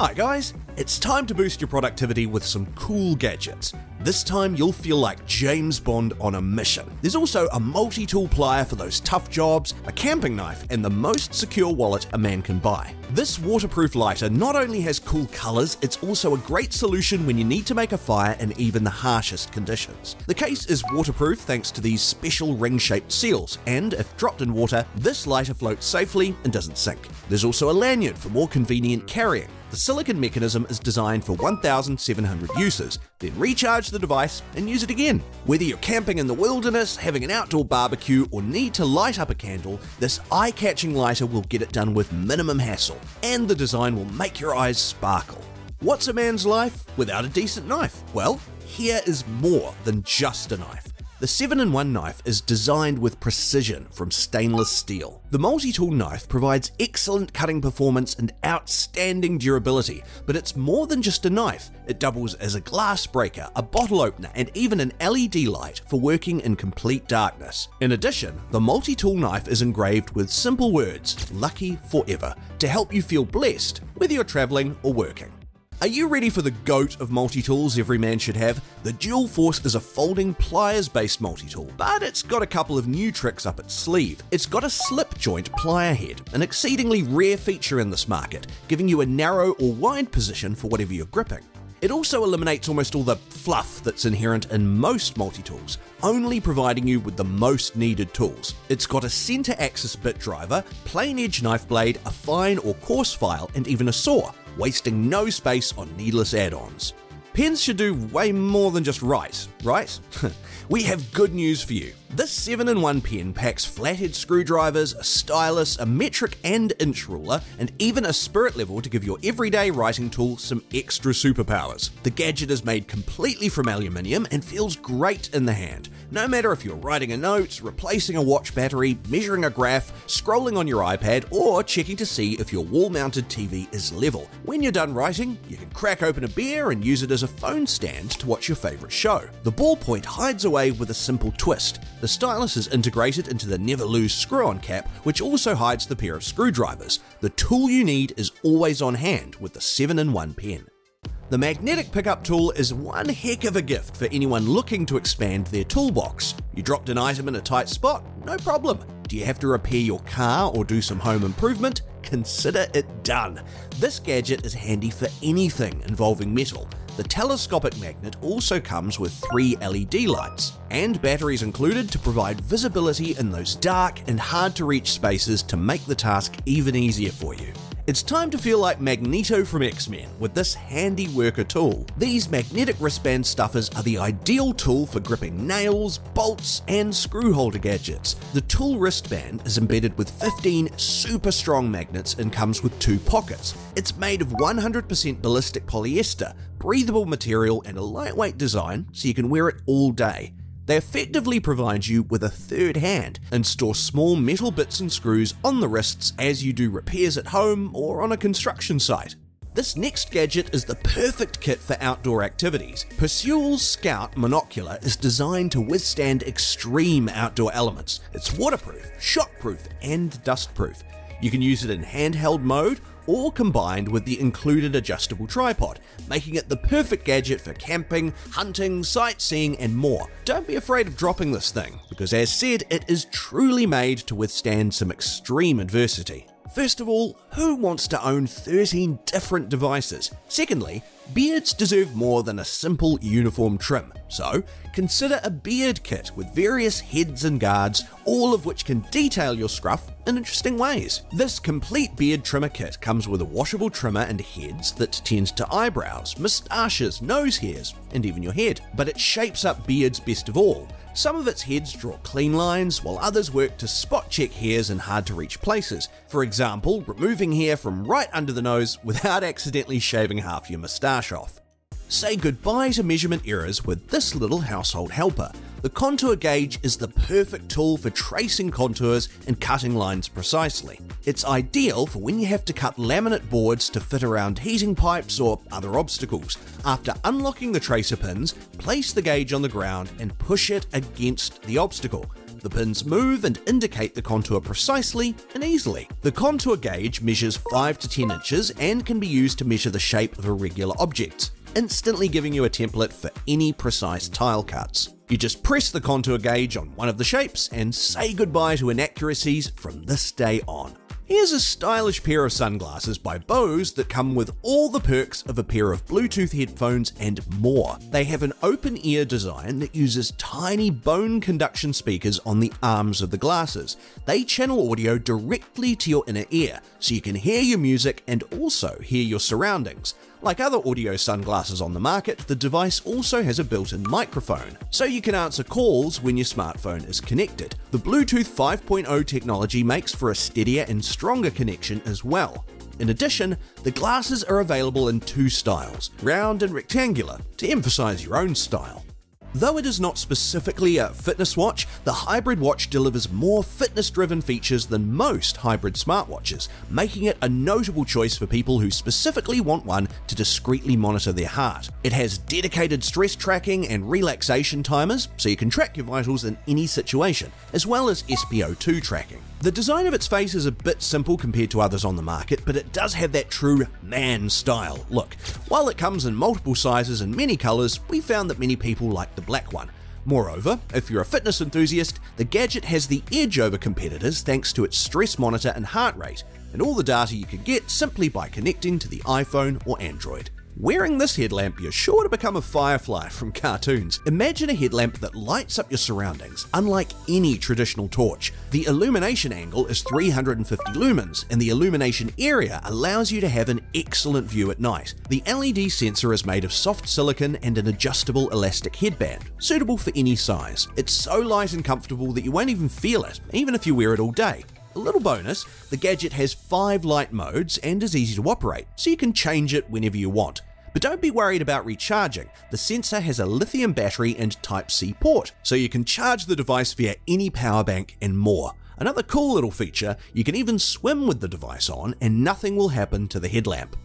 Hi guys, it's time to boost your productivity with some cool gadgets. This time you'll feel like James Bond on a mission. There's also a multi-tool plier for those tough jobs, a camping knife, and the most secure wallet a man can buy. This waterproof lighter not only has cool colours, it's also a great solution when you need to make a fire in even the harshest conditions. The case is waterproof thanks to these special ring-shaped seals, and if dropped in water, this lighter floats safely and doesn't sink. There's also a lanyard for more convenient carrying. The silicon mechanism is designed for 1,700 uses, then recharge the device and use it again. Whether you're camping in the wilderness, having an outdoor barbecue, or need to light up a candle, this eye catching lighter will get it done with minimum hassle, and the design will make your eyes sparkle. What's a man's life without a decent knife? Well, here is more than just a knife. The 7-in-1 knife is designed with precision from stainless steel. The multi-tool knife provides excellent cutting performance and outstanding durability, but it's more than just a knife. It doubles as a glass breaker, a bottle opener, and even an LED light for working in complete darkness. In addition, the multi-tool knife is engraved with simple words, lucky forever, to help you feel blessed, whether you're traveling or working. Are you ready for the GOAT of multi-tools every man should have? The Dual Force is a folding pliers-based multi-tool, but it's got a couple of new tricks up its sleeve. It's got a slip joint plier head, an exceedingly rare feature in this market, giving you a narrow or wide position for whatever you're gripping. It also eliminates almost all the fluff that's inherent in most multi-tools, only providing you with the most needed tools. It's got a center axis bit driver, plain edge knife blade, a fine or coarse file, and even a saw, wasting no space on needless add-ons. Pens should do way more than just write, right? we have good news for you. This 7-in-1 pen packs flathead screwdrivers, a stylus, a metric and inch ruler, and even a spirit level to give your everyday writing tool some extra superpowers. The gadget is made completely from aluminium and feels great in the hand, no matter if you're writing a note, replacing a watch battery, measuring a graph, scrolling on your iPad, or checking to see if your wall-mounted TV is level. When you're done writing, you can crack open a beer and use it as a phone stand to watch your favorite show. The ballpoint hides away with a simple twist. The stylus is integrated into the never lose screw-on cap, which also hides the pair of screwdrivers. The tool you need is always on hand with the 7-in-1 pen. The magnetic pickup tool is one heck of a gift for anyone looking to expand their toolbox. You dropped an item in a tight spot? No problem. Do you have to repair your car or do some home improvement? Consider it done. This gadget is handy for anything involving metal, the telescopic magnet also comes with three LED lights, and batteries included to provide visibility in those dark and hard to reach spaces to make the task even easier for you. It's time to feel like Magneto from X-Men with this handy worker tool. These magnetic wristband stuffers are the ideal tool for gripping nails, bolts, and screw holder gadgets. The tool wristband is embedded with 15 super strong magnets and comes with two pockets. It's made of 100% ballistic polyester, breathable material, and a lightweight design so you can wear it all day. They effectively provide you with a third hand and store small metal bits and screws on the wrists as you do repairs at home or on a construction site. This next gadget is the perfect kit for outdoor activities. Perseul's Scout Monocular is designed to withstand extreme outdoor elements. It's waterproof, shockproof, and dustproof. You can use it in handheld mode or combined with the included adjustable tripod, making it the perfect gadget for camping, hunting, sightseeing, and more. Don't be afraid of dropping this thing, because as said, it is truly made to withstand some extreme adversity. First of all, who wants to own 13 different devices? Secondly, beards deserve more than a simple uniform trim, so consider a beard kit with various heads and guards, all of which can detail your scruff in interesting ways. This complete beard trimmer kit comes with a washable trimmer and heads that tends to eyebrows, moustaches, nose hairs, and even your head, but it shapes up beards best of all, some of its heads draw clean lines, while others work to spot check hairs in hard to reach places. For example, removing hair from right under the nose without accidentally shaving half your moustache off. Say goodbye to measurement errors with this little household helper. The contour gauge is the perfect tool for tracing contours and cutting lines precisely. It's ideal for when you have to cut laminate boards to fit around heating pipes or other obstacles. After unlocking the tracer pins, place the gauge on the ground and push it against the obstacle. The pins move and indicate the contour precisely and easily. The contour gauge measures 5 to 10 inches and can be used to measure the shape of irregular objects, instantly giving you a template for any precise tile cuts. You just press the contour gauge on one of the shapes and say goodbye to inaccuracies from this day on. Here's a stylish pair of sunglasses by Bose that come with all the perks of a pair of Bluetooth headphones and more. They have an open ear design that uses tiny bone conduction speakers on the arms of the glasses. They channel audio directly to your inner ear, so you can hear your music and also hear your surroundings. Like other audio sunglasses on the market, the device also has a built-in microphone, so you can answer calls when your smartphone is connected. The Bluetooth 5.0 technology makes for a steadier and stronger connection as well. In addition, the glasses are available in two styles, round and rectangular, to emphasize your own style. Though it is not specifically a fitness watch, the hybrid watch delivers more fitness driven features than most hybrid smartwatches, making it a notable choice for people who specifically want one to discreetly monitor their heart. It has dedicated stress tracking and relaxation timers, so you can track your vitals in any situation, as well as SpO2 tracking. The design of its face is a bit simple compared to others on the market, but it does have that true man style look. While it comes in multiple sizes and many colours, we found that many people like the black one. Moreover, if you're a fitness enthusiast, the gadget has the edge over competitors thanks to its stress monitor and heart rate, and all the data you can get simply by connecting to the iPhone or Android. Wearing this headlamp, you're sure to become a firefly from cartoons. Imagine a headlamp that lights up your surroundings, unlike any traditional torch. The illumination angle is 350 lumens, and the illumination area allows you to have an excellent view at night. The LED sensor is made of soft silicon and an adjustable elastic headband, suitable for any size. It's so light and comfortable that you won't even feel it, even if you wear it all day. A little bonus, the gadget has 5 light modes and is easy to operate, so you can change it whenever you want. But don't be worried about recharging. The sensor has a lithium battery and Type-C port, so you can charge the device via any power bank and more. Another cool little feature, you can even swim with the device on and nothing will happen to the headlamp.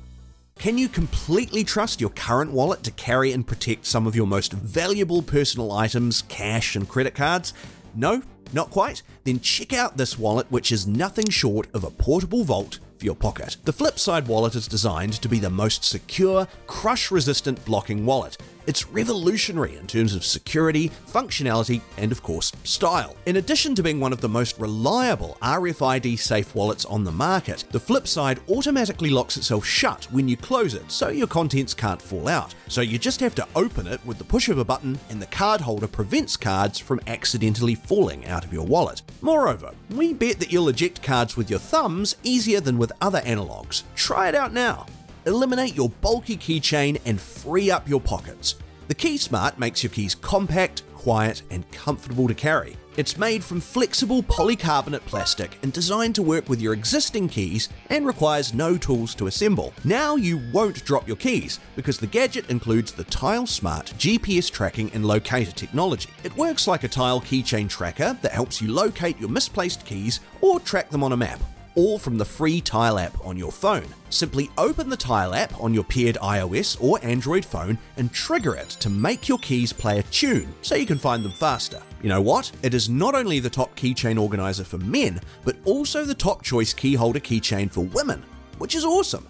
Can you completely trust your current wallet to carry and protect some of your most valuable personal items, cash and credit cards? No? Not quite? Then check out this wallet which is nothing short of a portable vault for your pocket. The Flipside wallet is designed to be the most secure, crush-resistant blocking wallet. It's revolutionary in terms of security, functionality, and of course, style. In addition to being one of the most reliable RFID safe wallets on the market, the Flipside automatically locks itself shut when you close it, so your contents can't fall out. So you just have to open it with the push of a button, and the card holder prevents cards from accidentally falling out of your wallet. Moreover, we bet that you'll eject cards with your thumbs easier than with other analogs. Try it out now eliminate your bulky keychain and free up your pockets. The KeySmart makes your keys compact, quiet, and comfortable to carry. It's made from flexible polycarbonate plastic and designed to work with your existing keys and requires no tools to assemble. Now you won't drop your keys because the gadget includes the Tile Smart GPS tracking and locator technology. It works like a Tile keychain tracker that helps you locate your misplaced keys or track them on a map all from the free Tile app on your phone. Simply open the Tile app on your paired iOS or Android phone and trigger it to make your keys play a tune so you can find them faster. You know what? It is not only the top keychain organizer for men, but also the top choice key holder keychain for women, which is awesome.